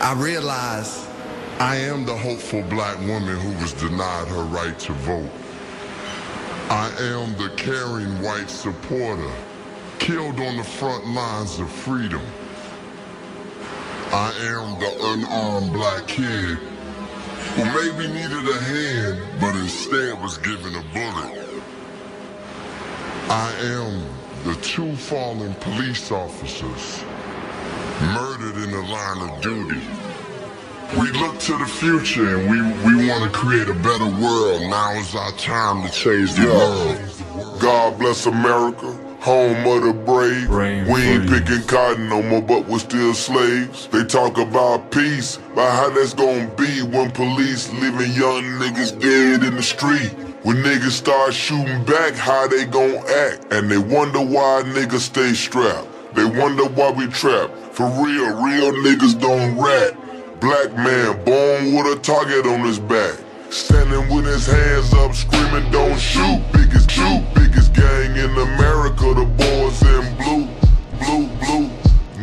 I realize I am the hopeful black woman who was denied her right to vote. I am the caring white supporter killed on the front lines of freedom. I am the unarmed black kid who maybe needed a hand but instead was given a bullet. I am the two fallen police officers murdered in the line of duty. We look to the future and we, we want to create a better world. Now is our time to change the world. God bless America, home of the brave. Brain we ain't free. picking cotton no more, but we're still slaves. They talk about peace, but how that's gonna be when police leaving young niggas dead in the street. When niggas start shooting back, how they gon' act? And they wonder why niggas stay strapped. They wonder why we trapped. For real, real niggas don't rat. Black man born with a target on his back. Standing with his hands up, screaming, don't shoot. Biggest shoot, biggest gang in America, the boys in blue, blue, blue.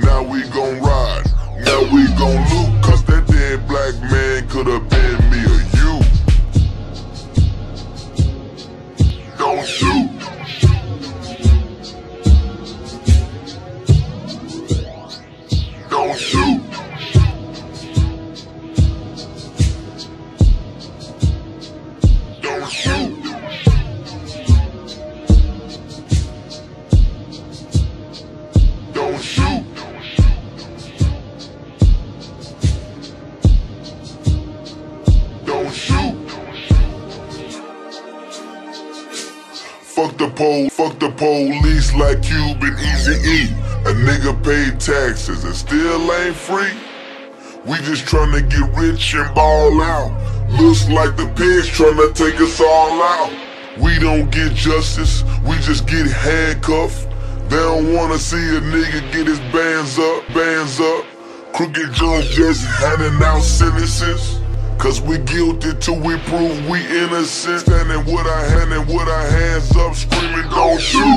Now we gon' ride, now we gon' loot. Shoot. Don't shoot. Don't shoot. Don't shoot. Fuck the pole, fuck the police like Cube and Easy E. A nigga paid taxes and still ain't free. We just tryna get rich and ball out. Looks like the pigs tryna take us all out. We don't get justice, we just get handcuffed. They don't wanna see a nigga get his bands up, bands up. Crooked judge just handing out sentences. Cause we guilty till we prove we innocent. Standing with our hand and with our hands up, screaming, don't shoot.